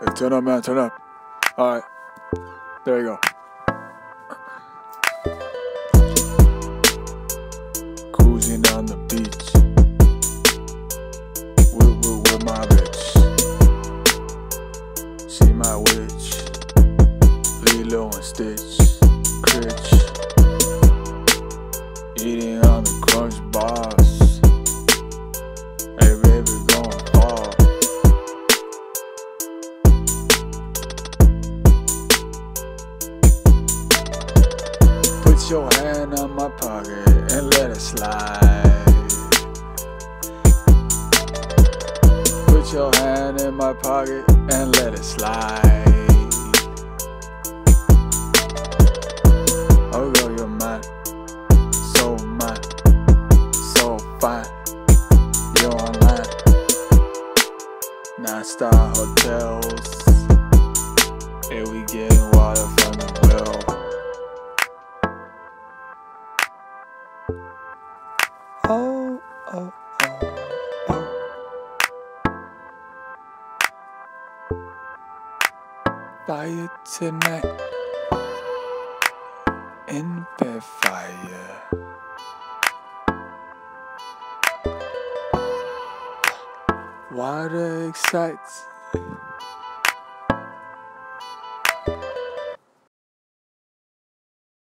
Hey, turn up, man. Turn up. All right. There you go. Cruising on the beach. With, with, with my bitch. See my witch. Lilo and Stitch. Critch. Eating on the crunch bars. Put your hand on my pocket and let it slide. Put your hand in my pocket and let it slide. Oh, girl, you're mine. So mine. So fine. You're online. Nine star hotels. And we getting water Oh, oh, oh, oh. Fire tonight. In bed fire. Water excites.